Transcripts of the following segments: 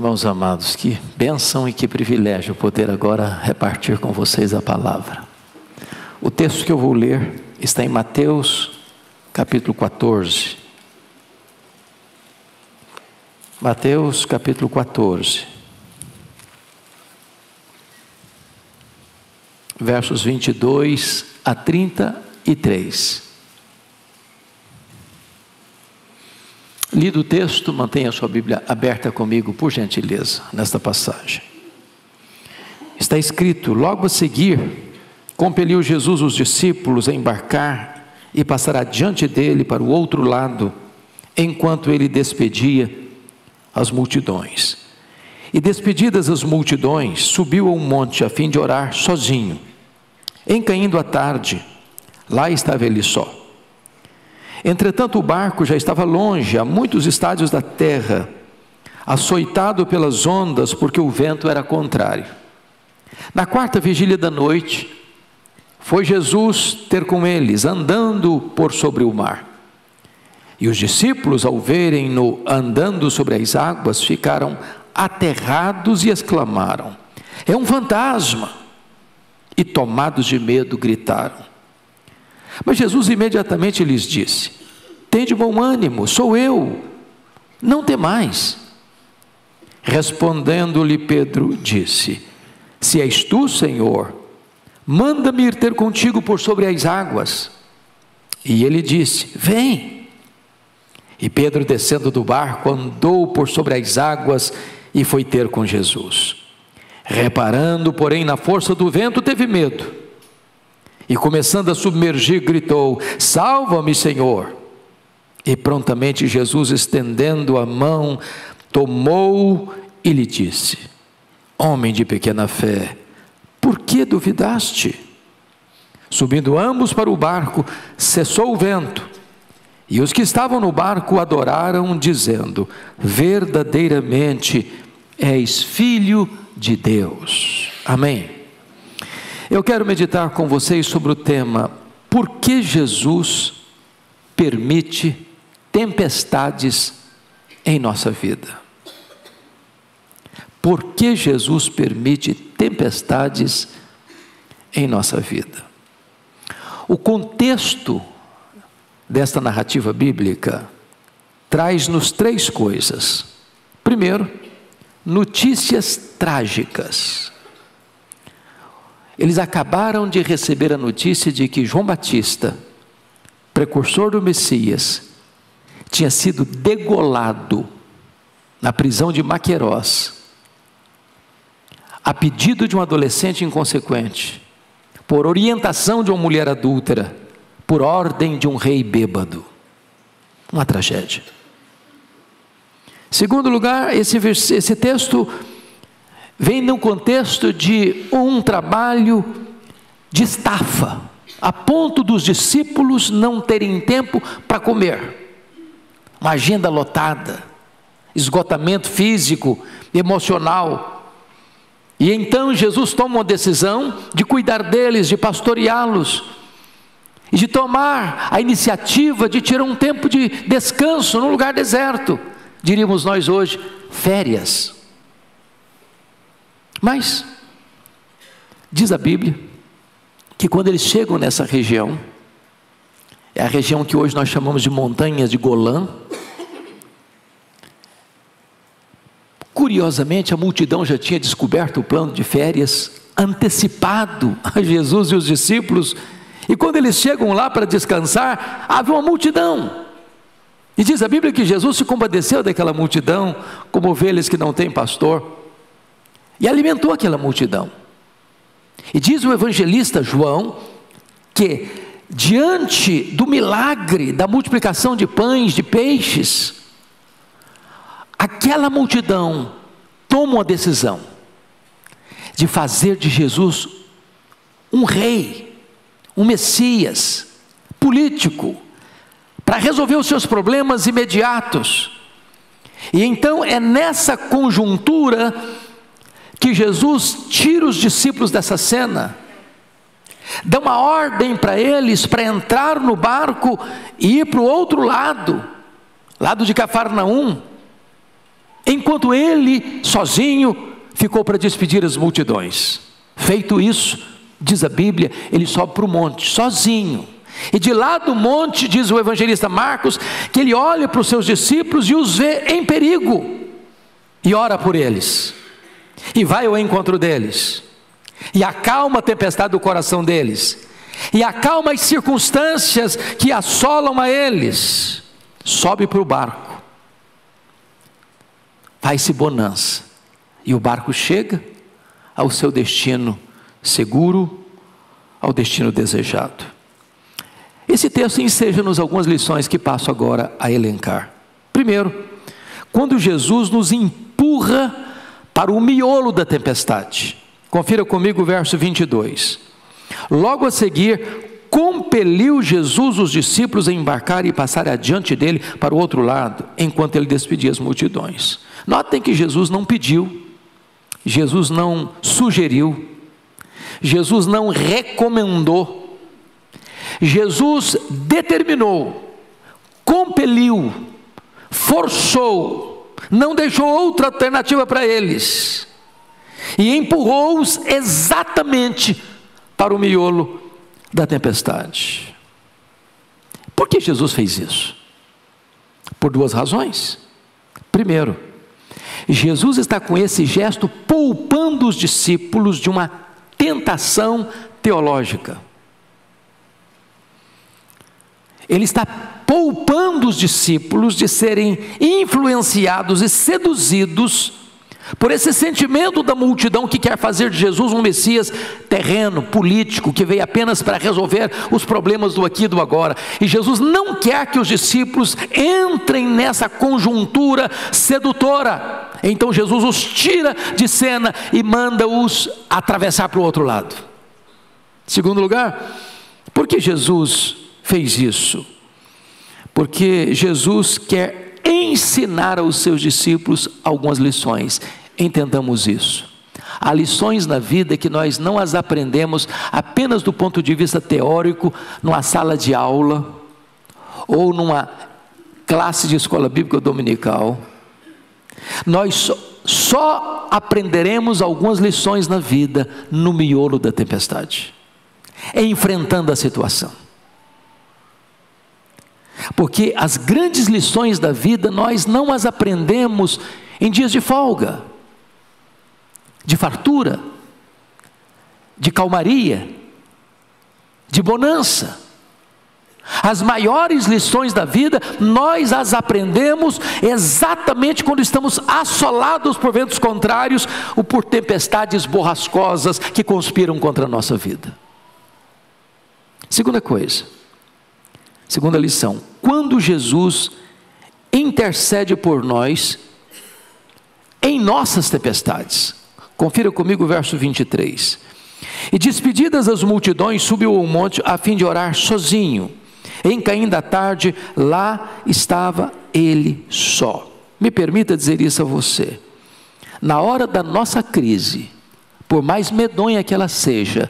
Irmãos amados, que bênção e que privilégio poder agora repartir com vocês a palavra. O texto que eu vou ler está em Mateus, capítulo 14. Mateus, capítulo 14. Versos 22 a 33. Lido o texto, mantenha sua Bíblia aberta comigo, por gentileza, nesta passagem. Está escrito: logo a seguir, compeliu Jesus os discípulos a embarcar e passar adiante dele para o outro lado, enquanto ele despedia as multidões. E despedidas as multidões, subiu a um monte a fim de orar sozinho. Em caindo a tarde, lá estava ele só. Entretanto, o barco já estava longe, a muitos estádios da terra, açoitado pelas ondas, porque o vento era contrário. Na quarta vigília da noite, foi Jesus ter com eles, andando por sobre o mar. E os discípulos, ao verem-no andando sobre as águas, ficaram aterrados e exclamaram: É um fantasma! E tomados de medo, gritaram. Mas Jesus imediatamente lhes disse: Tende bom ânimo, sou eu, não temais. Respondendo-lhe Pedro, disse: Se és tu, Senhor, manda-me ir ter contigo por sobre as águas. E ele disse: Vem. E Pedro, descendo do barco, andou por sobre as águas e foi ter com Jesus. Reparando, porém, na força do vento, teve medo e começando a submergir, gritou: Salva-me, Senhor! E prontamente Jesus, estendendo a mão, tomou e lhe disse: Homem de pequena fé, por que duvidaste? Subindo ambos para o barco, cessou o vento, e os que estavam no barco adoraram, dizendo: Verdadeiramente és filho de Deus. Amém. Eu quero meditar com vocês sobre o tema: por que Jesus permite tempestades em nossa vida? Por que Jesus permite tempestades em nossa vida? O contexto desta narrativa bíblica traz-nos três coisas. Primeiro, notícias trágicas. Eles acabaram de receber a notícia de que João Batista, precursor do Messias, tinha sido degolado na prisão de Maquerós, a pedido de um adolescente inconsequente, por orientação de uma mulher adúltera, por ordem de um rei bêbado. Uma tragédia. Segundo lugar, esse, esse texto vem no contexto de um trabalho de estafa, a ponto dos discípulos não terem tempo para comer. Uma agenda lotada, esgotamento físico, emocional. E então Jesus toma uma decisão de cuidar deles, de pastoreá-los, e de tomar a iniciativa de tirar um tempo de descanso num lugar deserto, diríamos nós hoje, férias. Mas, diz a Bíblia, que quando eles chegam nessa região, é a região que hoje nós chamamos de montanhas de Golã, curiosamente a multidão já tinha descoberto o plano de férias, antecipado a Jesus e os discípulos, e quando eles chegam lá para descansar, havia uma multidão. E diz a Bíblia que Jesus se compadeceu daquela multidão, como ovelhas que não têm pastor e alimentou aquela multidão. E diz o evangelista João que, diante do milagre da multiplicação de pães, de peixes, aquela multidão toma uma decisão de fazer de Jesus um rei, um Messias, político, para resolver os seus problemas imediatos. E então é nessa conjuntura que Jesus tira os discípulos dessa cena, dá uma ordem para eles para entrar no barco e ir para o outro lado, lado de Cafarnaum. enquanto ele, sozinho, ficou para despedir as multidões. Feito isso, diz a Bíblia, ele sobe para o monte, sozinho. E de lá do monte, diz o evangelista Marcos, que ele olha para os seus discípulos e os vê em perigo, e ora por eles, e vai ao encontro deles, e acalma a tempestade do coração deles, e acalma as circunstâncias que assolam a eles. Sobe para o barco, faz-se bonança, e o barco chega ao seu destino seguro, ao destino desejado. Esse texto enseja-nos algumas lições que passo agora a elencar. Primeiro, quando Jesus nos empurra para o miolo da tempestade. Confira comigo o verso 22. Logo a seguir, compeliu Jesus os discípulos a embarcar e passar adiante dele para o outro lado, enquanto ele despedia as multidões. Notem que Jesus não pediu, Jesus não sugeriu, Jesus não recomendou, Jesus determinou, compeliu, forçou, não deixou outra alternativa para eles e empurrou-os exatamente para o miolo da tempestade. Por que Jesus fez isso? Por duas razões. Primeiro, Jesus está com esse gesto poupando os discípulos de uma tentação teológica. Ele está poupando os discípulos de serem influenciados e seduzidos por esse sentimento da multidão que quer fazer de Jesus um Messias terreno, político, que veio apenas para resolver os problemas do aqui e do agora. E Jesus não quer que os discípulos entrem nessa conjuntura sedutora. Então Jesus os tira de cena e manda-os atravessar para o outro lado. Segundo lugar, por que Jesus fez isso? Porque Jesus quer ensinar aos seus discípulos algumas lições. Entendamos isso. Há lições na vida que nós não as aprendemos apenas do ponto de vista teórico, numa sala de aula ou numa classe de escola bíblica dominical. Nós só, só aprenderemos algumas lições na vida no miolo da tempestade, enfrentando a situação. Porque as grandes lições da vida nós não as aprendemos em dias de folga, de fartura, de calmaria, de bonança. As maiores lições da vida, nós as aprendemos exatamente quando estamos assolados por ventos contrários ou por tempestades borrascosas que conspiram contra a nossa vida. Segunda coisa, segunda lição: quando Jesus intercede por nós em nossas tempestades. Confira comigo o verso 23. E despedidas as multidões, subiu ao monte a fim de orar sozinho. Em caindo a tarde, lá estava ele só. Me permita dizer isso a você. Na hora da nossa crise, por mais medonha que ela seja,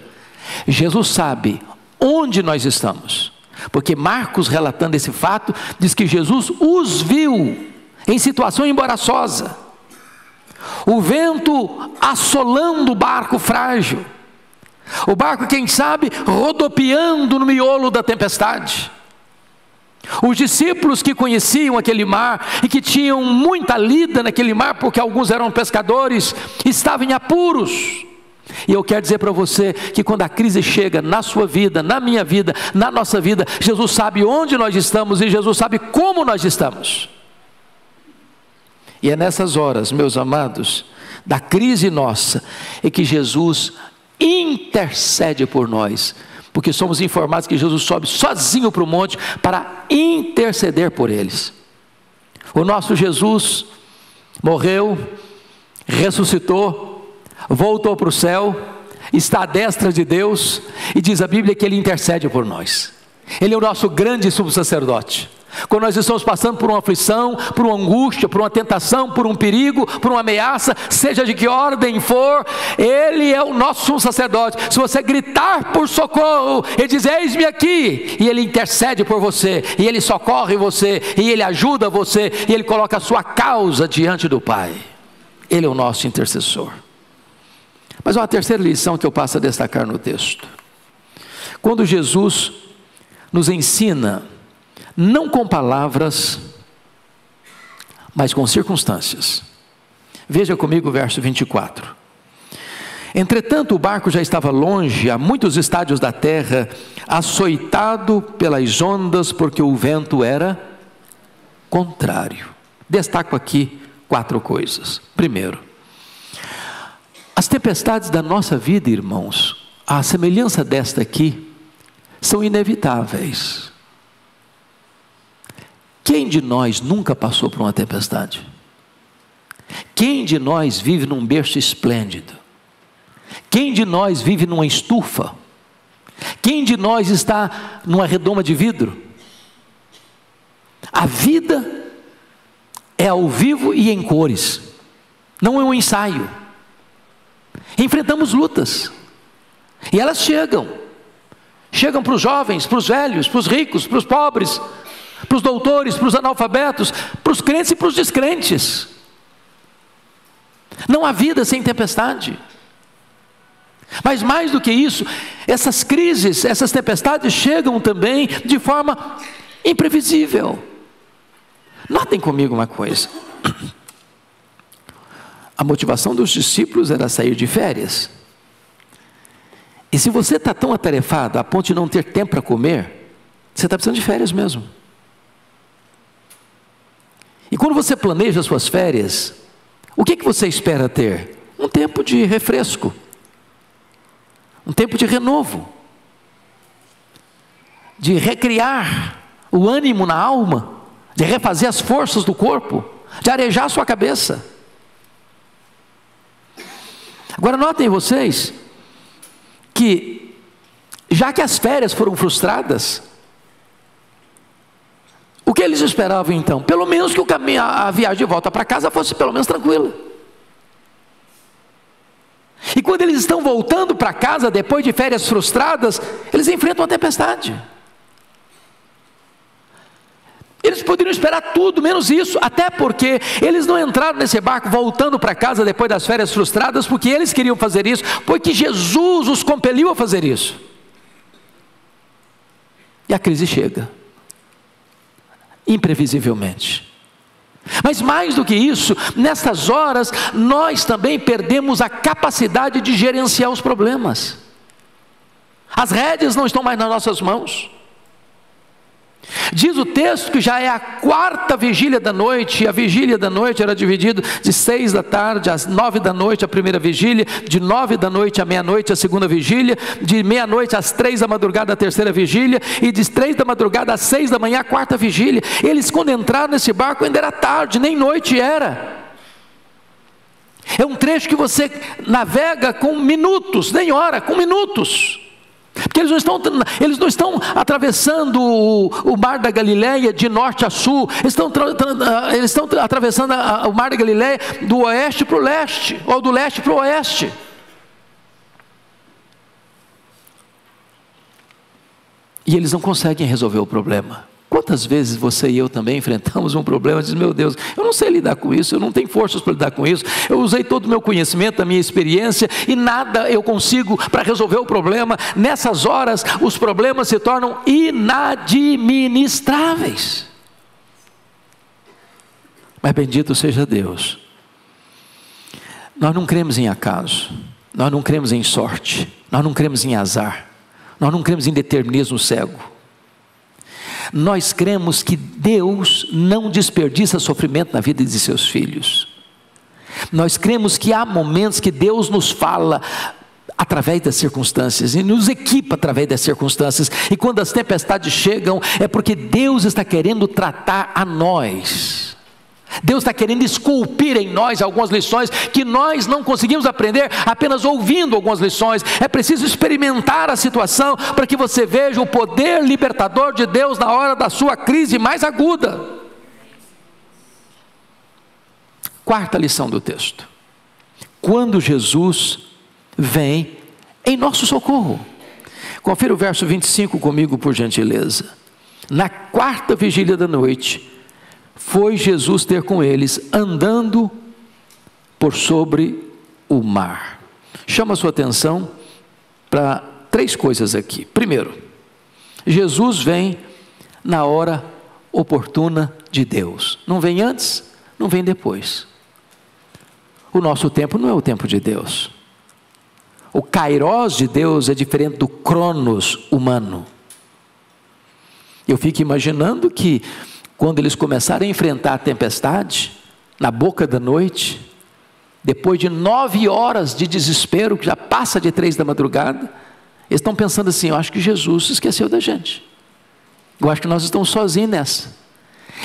Jesus sabe onde nós estamos. Porque Marcos, relatando esse fato, diz que Jesus os viu em situação embaraçosa. O vento assolando o barco frágil. O barco, quem sabe, rodopiando no miolo da tempestade. Os discípulos que conheciam aquele mar e que tinham muita lida naquele mar, porque alguns eram pescadores, estavam em apuros. E eu quero dizer para você que quando a crise chega na sua vida, na minha vida, na nossa vida, Jesus sabe onde nós estamos e Jesus sabe como nós estamos. E é nessas horas, meus amados, da crise nossa, é que Jesus intercede por nós, porque somos informados que Jesus sobe sozinho para o monte para interceder por eles. O nosso Jesus morreu, ressuscitou, voltou para o céu, está à destra de Deus, e diz a Bíblia que ele intercede por nós. Ele é o nosso grande subsacerdote. Quando nós estamos passando por uma aflição, por uma angústia, por uma tentação, por um perigo, por uma ameaça, seja de que ordem for, Ele é o nosso sumo sacerdote. Se você gritar por socorro e dizer: Eis-me aqui, e Ele intercede por você, e Ele socorre você, e Ele ajuda você, e Ele coloca a sua causa diante do Pai. Ele é o nosso intercessor. Mas uma terceira lição que eu passo a destacar no texto. Quando Jesus nos ensina, não com palavras, mas com circunstâncias. Veja comigo o verso 24. Entretanto, o barco já estava longe, a muitos estádios da terra, açoitado pelas ondas, porque o vento era contrário. Destaco aqui quatro coisas. Primeiro, as tempestades da nossa vida, irmãos, à semelhança desta aqui, são inevitáveis. Quem de nós nunca passou por uma tempestade? Quem de nós vive num berço esplêndido? Quem de nós vive numa estufa? Quem de nós está numa redoma de vidro? A vida é ao vivo e em cores, não é um ensaio. Enfrentamos lutas. E elas chegam. Chegam para os jovens, para os velhos, para os ricos, para os pobres, para os doutores, para os analfabetos, para os crentes e para os descrentes. Não há vida sem tempestade. Mas mais do que isso, essas crises, essas tempestades chegam também de forma imprevisível. Notem comigo uma coisa. A motivação dos discípulos era sair de férias. E se você está tão atarefado a ponto de não ter tempo para comer, você está precisando de férias mesmo. E quando você planeja as suas férias, o que, que você espera ter? Um tempo de refresco, um tempo de renovo, de recriar o ânimo na alma, de refazer as forças do corpo, de arejar a sua cabeça. Agora notem vocês que, já que as férias foram frustradas, o que eles esperavam então? Pelo menos que o caminho, a viagem de volta para casa fosse pelo menos tranquila. E quando eles estão voltando para casa depois de férias frustradas, eles enfrentam uma tempestade. Eles poderiam esperar tudo, menos isso, até porque eles não entraram nesse barco voltando para casa depois das férias frustradas, porque eles queriam fazer isso, porque Jesus os compeliu a fazer isso. E a crise chega, imprevisivelmente. Mas mais do que isso, nessas horas, nós também perdemos a capacidade de gerenciar os problemas. As rédeas não estão mais nas nossas mãos. Diz o texto que já é a quarta vigília da noite, e a vigília da noite era dividida de seis da tarde às nove da noite a primeira vigília, de nove da noite à meia-noite a segunda vigília, de meia-noite às três da madrugada a terceira vigília, e de três da madrugada às seis da manhã a quarta vigília. Eles, quando entraram nesse barco, ainda era tarde, nem noite era. É um trecho que você navega com minutos, nem hora, com minutos. Porque eles não estão, eles não estão atravessando o, o mar da Galileia de norte a sul, eles estão, ah, eles estão atravessando a, o mar da Galileia do oeste para o leste, ou do leste para o oeste. E eles não conseguem resolver o problema. Quantas vezes você e eu também enfrentamos um problema e diz, meu Deus, eu não sei lidar com isso, eu não tenho forças para lidar com isso, eu usei todo o meu conhecimento, a minha experiência e nada eu consigo para resolver o problema. Nessas horas, os problemas se tornam inadministráveis. Mas bendito seja Deus. Nós não cremos em acaso, nós não cremos em sorte, nós não cremos em azar, nós não cremos em determinismo cego. Nós cremos que Deus não desperdiça sofrimento na vida de seus filhos. Nós cremos que há momentos que Deus nos fala através das circunstâncias e nos equipa através das circunstâncias. E quando as tempestades chegam, é porque Deus está querendo tratar a nós. Deus está querendo esculpir em nós algumas lições que nós não conseguimos aprender apenas ouvindo algumas lições. É preciso experimentar a situação para que você veja o poder libertador de Deus na hora da sua crise mais aguda. Quarta lição do texto: quando Jesus vem em nosso socorro. Confira o verso 25 comigo, por gentileza. Na quarta vigília da noite, foi Jesus ter com eles, andando por sobre o mar. Chama a sua atenção para três coisas aqui. Primeiro, Jesus vem na hora oportuna de Deus. Não vem antes, não vem depois. O nosso tempo não é o tempo de Deus. O kairós de Deus é diferente do cronos humano. Eu fico imaginando que quando eles começarem a enfrentar a tempestade, na boca da noite, depois de nove horas de desespero, que já passa de três da madrugada, eles estão pensando assim: eu acho que Jesus esqueceu da gente. Eu acho que nós estamos sozinhos nessa.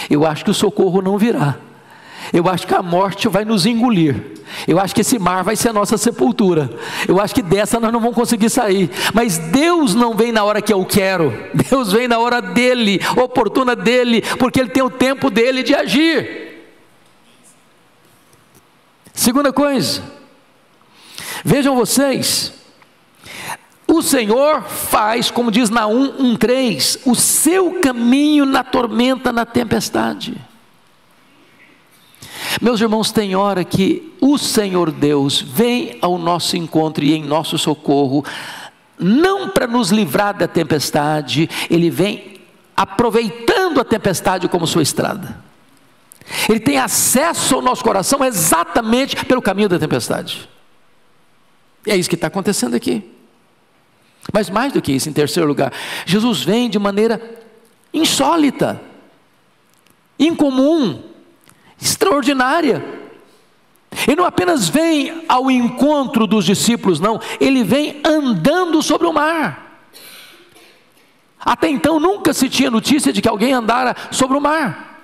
Eu acho que o socorro não virá. Eu acho que a morte vai nos engolir. Eu acho que esse mar vai ser a nossa sepultura. Eu acho que dessa nós não vamos conseguir sair. Mas Deus não vem na hora que eu quero. Deus vem na hora dele, oportuna dele, porque ele tem o tempo dele de agir. Segunda coisa. Vejam vocês, o Senhor faz, como diz Naum 1,3, o seu caminho na tormenta, na tempestade. Meus irmãos, tem hora que o Senhor Deus vem ao nosso encontro e em nosso socorro, não para nos livrar da tempestade, Ele vem aproveitando a tempestade como sua estrada. Ele tem acesso ao nosso coração exatamente pelo caminho da tempestade. E é isso que está acontecendo aqui. Mas mais do que isso, em terceiro lugar, Jesus vem de maneira insólita, incomum, extraordinária. E não apenas vem ao encontro dos discípulos, não, ele vem andando sobre o mar. Até então nunca se tinha notícia de que alguém andara sobre o mar.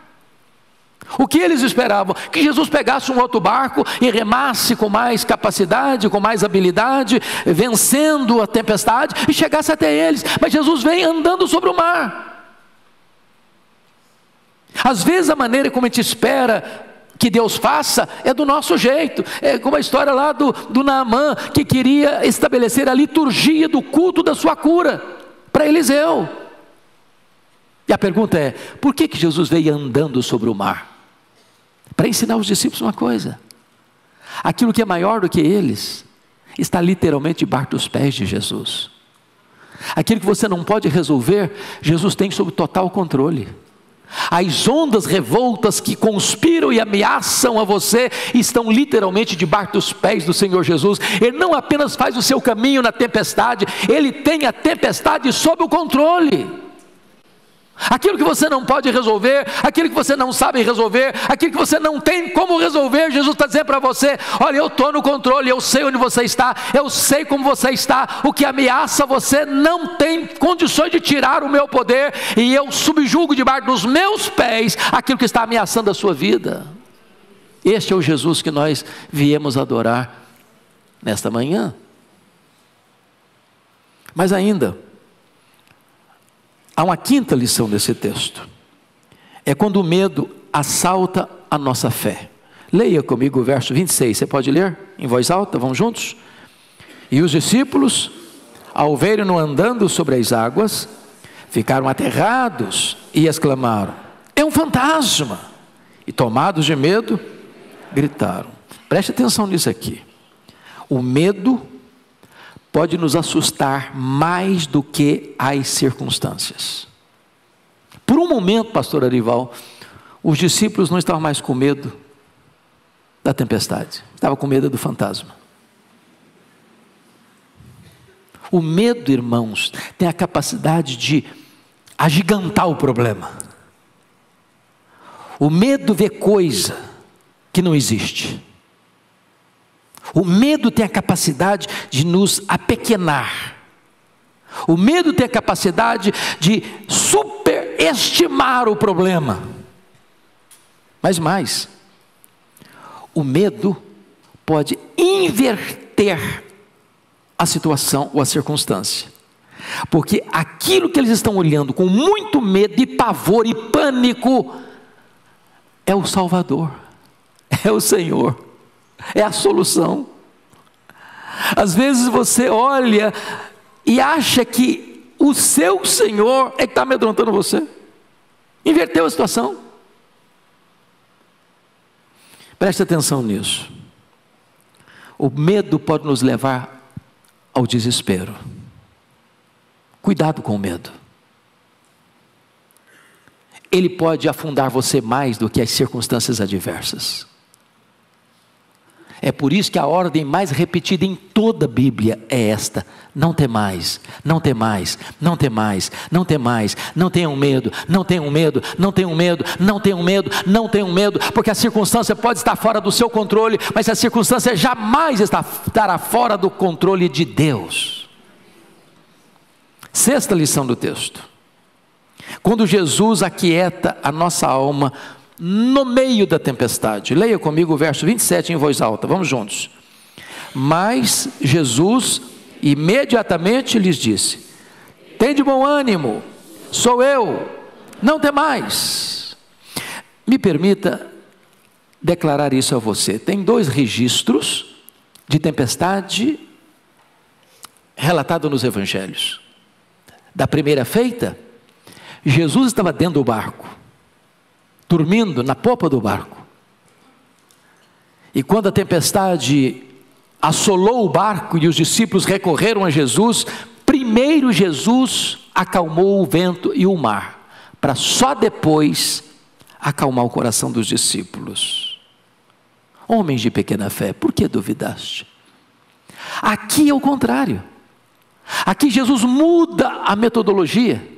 O que eles esperavam? Que Jesus pegasse um outro barco e remasse com mais capacidade, com mais habilidade, vencendo a tempestade e chegasse até eles. Mas Jesus vem andando sobre o mar. Às vezes a maneira como a gente espera que Deus faça é do nosso jeito. É como a história lá do, do Naamã, que queria estabelecer a liturgia do culto da sua cura para Eliseu. E a pergunta é: por que, que Jesus veio andando sobre o mar? Para ensinar os discípulos uma coisa: aquilo que é maior do que eles está literalmente debaixo dos pés de Jesus. Aquilo que você não pode resolver, Jesus tem sob total controle. As ondas revoltas que conspiram e ameaçam a você estão literalmente debaixo dos pés do Senhor Jesus. Ele não apenas faz o seu caminho na tempestade, ele tem a tempestade sob o controle. Aquilo que você não pode resolver, aquilo que você não sabe resolver, aquilo que você não tem como resolver, Jesus está dizendo para você: olha, eu estou no controle, eu sei onde você está, eu sei como você está, o que ameaça você não tem condições de tirar o meu poder, e eu subjugo debaixo dos meus pés aquilo que está ameaçando a sua vida. Este é o Jesus que nós viemos adorar nesta manhã. Mas ainda, Há uma quinta lição nesse texto. É quando o medo assalta a nossa fé. Leia comigo o verso 26. Você pode ler em voz alta? Vamos juntos? E os discípulos, ao verem-no andando sobre as águas, ficaram aterrados e exclamaram: É um fantasma! E tomados de medo, gritaram. Preste atenção nisso aqui. O medo pode nos assustar mais do que as circunstâncias. Por um momento, pastor Arival, os discípulos não estavam mais com medo da tempestade, estavam com medo do fantasma. O medo, irmãos, tem a capacidade de agigantar o problema. O medo vê coisa que não existe. O medo tem a capacidade de nos apequenar. O medo tem a capacidade de superestimar o problema. Mas mais, o medo pode inverter a situação ou a circunstância. Porque aquilo que eles estão olhando com muito medo e pavor e pânico é o Salvador, é o Senhor, é a solução. Às vezes você olha e acha que o seu Senhor é que está amedrontando você, inverteu a situação. Preste atenção nisso. O medo pode nos levar ao desespero. Cuidado com o medo. Ele pode afundar você mais do que as circunstâncias adversas. É por isso que a ordem mais repetida em toda a Bíblia é esta: não temais, não temais, não temais, não temais, não tenham medo, não tenham medo, não tenham medo, não tenham medo, não tenham medo, porque a circunstância pode estar fora do seu controle, mas a circunstância jamais estará fora do controle de Deus. Sexta lição do texto. Quando Jesus aquieta a nossa alma no meio da tempestade. Leia comigo o verso 27 em voz alta, vamos juntos. Mas Jesus imediatamente lhes disse: Tem de bom ânimo, sou eu, não temais. Me permita declarar isso a você. Tem dois registros de tempestade relatado nos evangelhos. Da primeira feita, Jesus estava dentro do barco dormindo na popa do barco. E quando a tempestade assolou o barco e os discípulos recorreram a Jesus, primeiro Jesus acalmou o vento e o mar, para só depois acalmar o coração dos discípulos. Homens de pequena fé, por que duvidaste? Aqui é o contrário. Aqui Jesus muda a metodologia.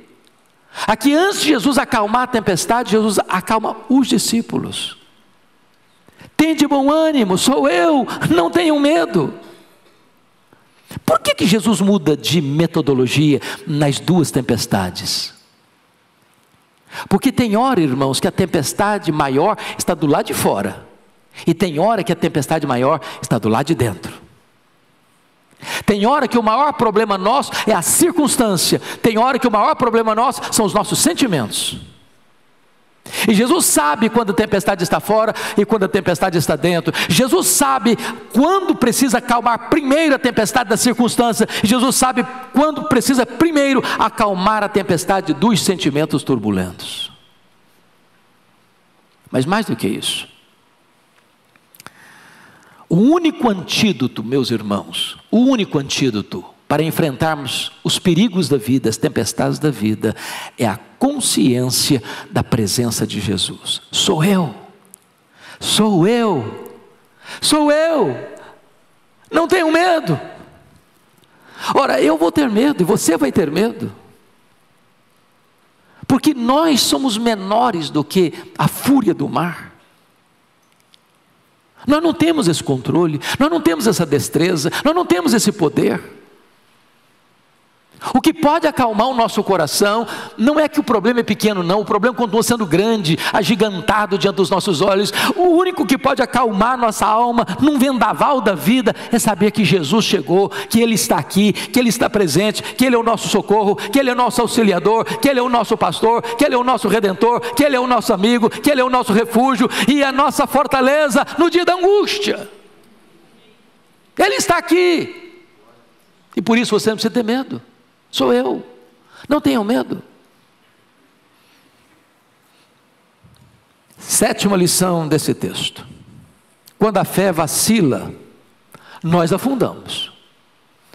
Aqui, antes de Jesus acalmar a tempestade, Jesus acalma os discípulos. Tende bom ânimo, sou eu, não tenham medo. Por que, que Jesus muda de metodologia nas duas tempestades? Porque tem hora, irmãos, que a tempestade maior está do lado de fora, e tem hora que a tempestade maior está do lado de dentro. Tem hora que o maior problema nosso é a circunstância, tem hora que o maior problema nosso são os nossos sentimentos. E Jesus sabe quando a tempestade está fora e quando a tempestade está dentro. Jesus sabe quando precisa acalmar primeiro a tempestade da circunstância. Jesus sabe quando precisa primeiro acalmar a tempestade dos sentimentos turbulentos. Mas mais do que isso, o único antídoto, meus irmãos, o único antídoto para enfrentarmos os perigos da vida, as tempestades da vida, é a consciência da presença de Jesus. Sou eu, sou eu, sou eu, não tenho medo. Ora, eu vou ter medo e você vai ter medo, porque nós somos menores do que a fúria do mar. Nós não temos esse controle, nós não temos essa destreza, nós não temos esse poder. O que pode acalmar o nosso coração não é que o problema é pequeno, não, o problema continua sendo grande, agigantado diante dos nossos olhos. O único que pode acalmar nossa alma num vendaval da vida é saber que Jesus chegou, que Ele está aqui, que Ele está presente, que Ele é o nosso socorro, que Ele é o nosso auxiliador, que Ele é o nosso pastor, que Ele é o nosso redentor, que Ele é o nosso amigo, que Ele é o nosso refúgio e a nossa fortaleza no dia da angústia. Ele está aqui. E por isso você não precisa ter medo. Sou eu. Não tenham medo. Sétima lição desse texto. Quando a fé vacila, nós afundamos.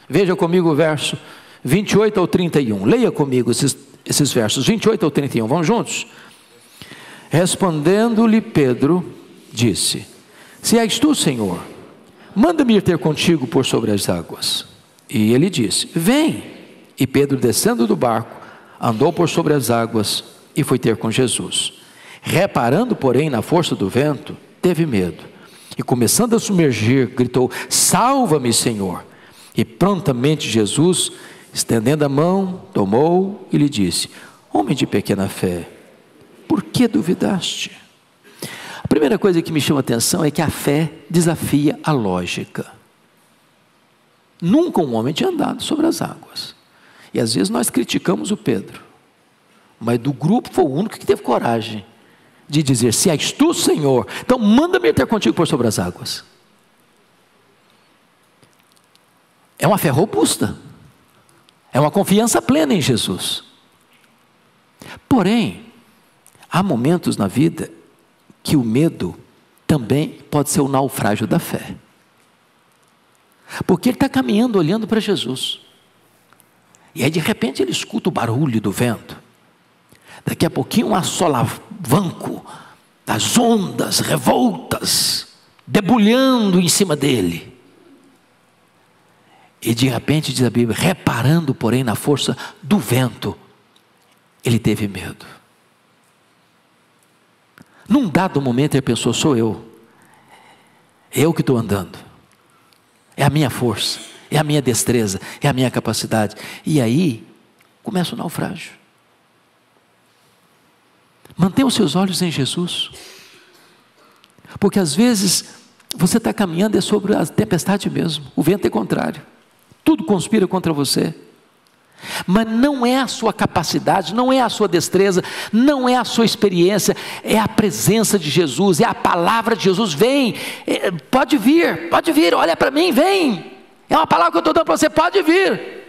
Veja comigo o verso 28 ao 31. Leia comigo esses, esses versos, 28 ao 31. Vamos juntos? Respondendo-lhe Pedro, disse: Se és tu, Senhor, manda-me ir ter contigo por sobre as águas. E ele disse: Vem. E Pedro, descendo do barco, andou por sobre as águas e foi ter com Jesus. Reparando, porém, na força do vento, teve medo. E começando a submergir, gritou: Salva-me, Senhor! E prontamente Jesus, estendendo a mão, tomou e lhe disse: Homem de pequena fé, por que duvidaste? primeira coisa que me chama a atenção é que a fé desafia a lógica. Nunca um homem tinha andado sobre as águas. E às vezes nós criticamos o Pedro. Mas do grupo foi o único que teve coragem de dizer: Se és tu, Senhor, então manda-me ter contigo por sobre as águas. É uma fé robusta. É uma confiança plena em Jesus. Porém, há momentos na vida que o medo também pode ser o naufrágio da fé. Porque ele está caminhando olhando para Jesus. E aí de repente ele escuta o barulho do vento. Daqui a pouquinho um assolavanco das ondas revoltas debulhando em cima dele. E de repente, diz a Bíblia, reparando, porém, na força do vento, ele teve medo. Num dado momento ele pensou: sou eu, eu que estou andando, é a minha força, é a minha destreza, é a minha capacidade. E aí começa o naufrágio. Mantenha os seus olhos em Jesus, porque às vezes você está caminhando é sobre a tempestade mesmo, o vento é contrário, tudo conspira contra você. Mas não é a sua capacidade, não é a sua destreza, não é a sua experiência, é a presença de Jesus, é a palavra de Jesus. Vem, é, pode vir, pode vir, olha para mim, vem. É uma palavra que eu estou dando para você, pode vir.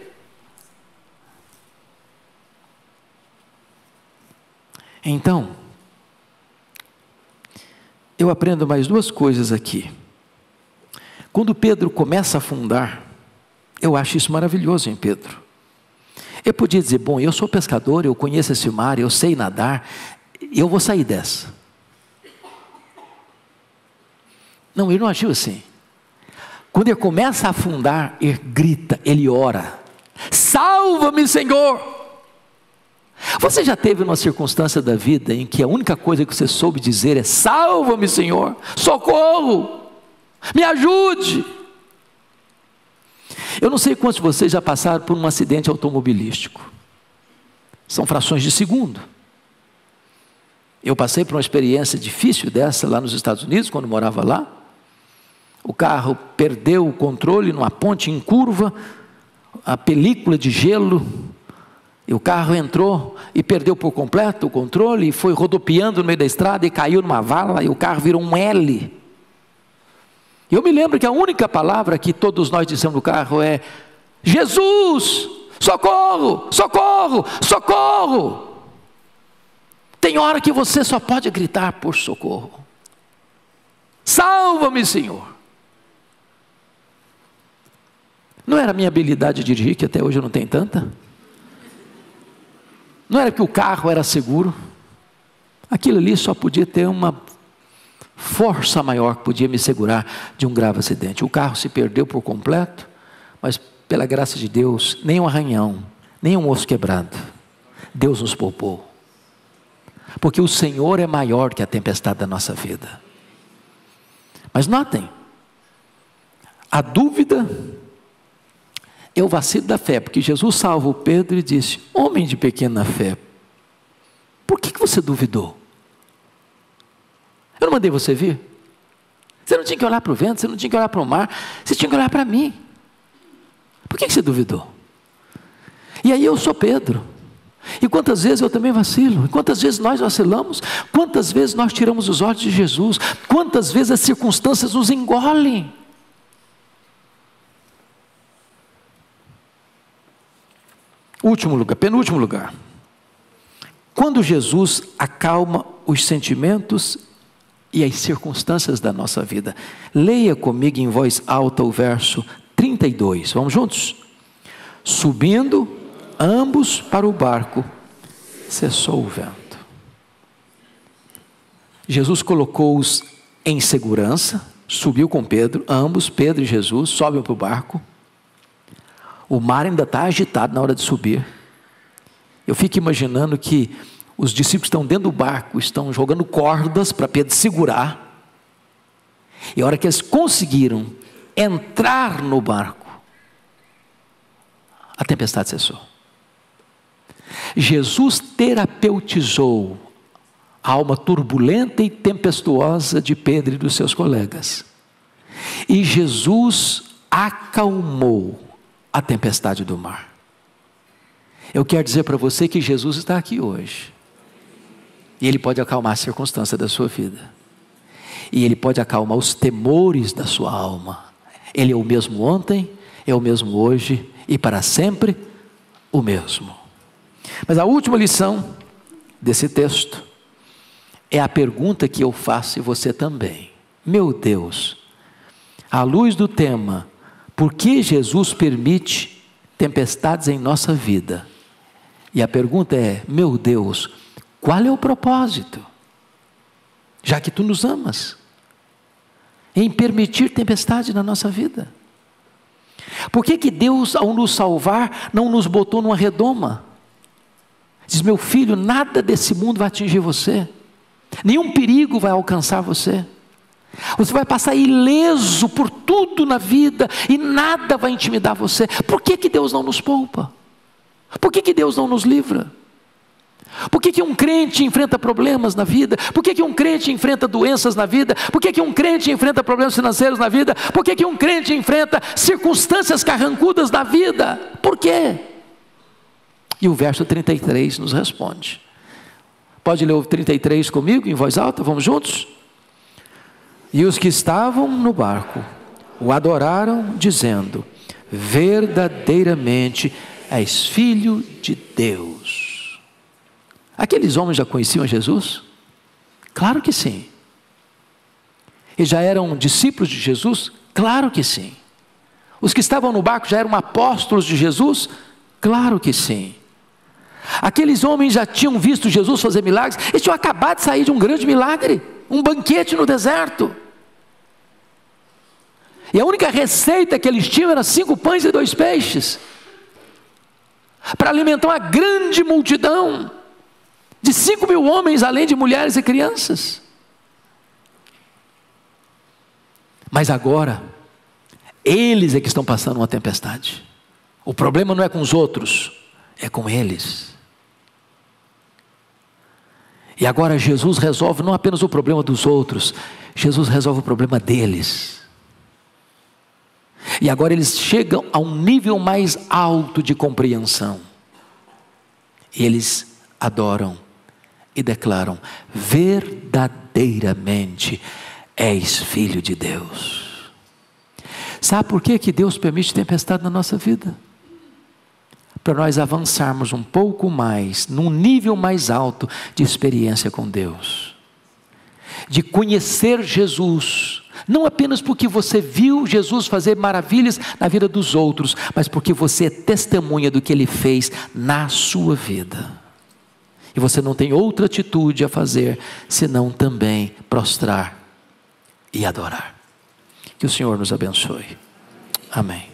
Então, eu aprendo mais duas coisas aqui. Quando Pedro começa a afundar, eu acho isso maravilhoso em Pedro. Eu podia dizer: bom, eu sou pescador, eu conheço esse mar, eu sei nadar, eu vou sair dessa. Não, ele não agiu assim. Quando ele começa a afundar, ele grita, ele ora: Salva-me, Senhor! Você já teve uma circunstância da vida em que a única coisa que você soube dizer é: Salva-me, Senhor! Socorro! Me ajude! Eu não sei quantos de vocês já passaram por um acidente automobilístico. São frações de segundo. Eu passei por uma experiência difícil dessa lá nos Estados Unidos, quando morava lá. O carro perdeu o controle numa ponte em curva, a película de gelo, e o carro entrou e perdeu por completo o controle e foi rodopiando no meio da estrada e caiu numa vala e o carro virou um L. Eu me lembro que a única palavra que todos nós dissemos no carro é: Jesus, socorro, socorro, socorro. Tem hora que você só pode gritar por socorro. Salva-me, Senhor. Não era a minha habilidade de dirigir, que até hoje eu não tenho tanta. Não era que o carro era seguro. Aquilo ali só podia ter uma força maior que podia me segurar de um grave acidente. O carro se perdeu por completo, mas pela graça de Deus, nem um arranhão, nem um osso quebrado. Deus nos poupou. Porque o Senhor é maior que a tempestade da nossa vida. Mas notem, a dúvida é o vacilo da fé, porque Jesus salvou Pedro e disse: Homem de pequena fé, por que, que você duvidou? Eu não mandei você vir. Você não tinha que olhar para o vento, você não tinha que olhar para o mar, você tinha que olhar para mim. Por que você duvidou? E aí eu sou Pedro. E quantas vezes eu também vacilo? Quantas vezes nós vacilamos? Quantas vezes nós tiramos os olhos de Jesus? Quantas vezes as circunstâncias nos engolem? Último lugar, penúltimo lugar. Quando Jesus acalma os sentimentos e as circunstâncias da nossa vida. Leia comigo em voz alta o verso 32. Vamos juntos? Subindo ambos para o barco, cessou o vento. Jesus colocou-os em segurança, subiu com Pedro, ambos, Pedro e Jesus, sobem para o barco. O mar ainda está agitado na hora de subir. Eu fico imaginando que os discípulos estão dentro do barco, estão jogando cordas para Pedro segurar. E a hora que eles conseguiram entrar no barco, a tempestade cessou. Jesus terapeutizou a alma turbulenta e tempestuosa de Pedro e dos seus colegas. E Jesus acalmou a tempestade do mar. Eu quero dizer para você que Jesus está aqui hoje. E Ele pode acalmar a circunstância da sua vida. E Ele pode acalmar os temores da sua alma. Ele é o mesmo ontem, é o mesmo hoje e para sempre o mesmo. Mas a última lição desse texto é a pergunta que eu faço e você também. Meu Deus, à luz do tema, por que Jesus permite tempestades em nossa vida? E a pergunta é: meu Deus, qual é o propósito? Já que tu nos amas, em permitir tempestade na nossa vida. Por que, que Deus, ao nos salvar, não nos botou numa redoma? Diz: meu filho, nada desse mundo vai atingir você. Nenhum perigo vai alcançar você. Você vai passar ileso por tudo na vida e nada vai intimidar você. Por que, que Deus não nos poupa? Por que, que Deus não nos livra? Por que, que um crente enfrenta problemas na vida? Por que, que um crente enfrenta doenças na vida? Por que, que um crente enfrenta problemas financeiros na vida? Por que, que um crente enfrenta circunstâncias carrancudas na vida? Por quê? E o verso 33 nos responde. Pode ler o 33 comigo em voz alta? Vamos juntos? E os que estavam no barco o adoraram, dizendo: Verdadeiramente és filho de Deus. Aqueles homens já conheciam Jesus? Claro que sim. E já eram discípulos de Jesus? Claro que sim. Os que estavam no barco já eram apóstolos de Jesus? Claro que sim. Aqueles homens já tinham visto Jesus fazer milagres, eles tinham acabado de sair de um grande milagre, um banquete no deserto. E a única receita que eles tinham era cinco pães e dois peixes para alimentar uma grande multidão de cinco mil homens, além de mulheres e crianças. Mas agora, eles é que estão passando uma tempestade. O problema não é com os outros, é com eles. E agora Jesus resolve não apenas o problema dos outros, Jesus resolve o problema deles. E agora eles chegam a um nível mais alto de compreensão. Eles adoram e declaram: verdadeiramente és filho de Deus. Sabe por que, que Deus permite tempestade na nossa vida? Para nós avançarmos um pouco mais, num nível mais alto de experiência com Deus, de conhecer Jesus, não apenas porque você viu Jesus fazer maravilhas na vida dos outros, mas porque você é testemunha do que ele fez na sua vida. E você não tem outra atitude a fazer senão também prostrar e adorar. Que o Senhor nos abençoe. Amém.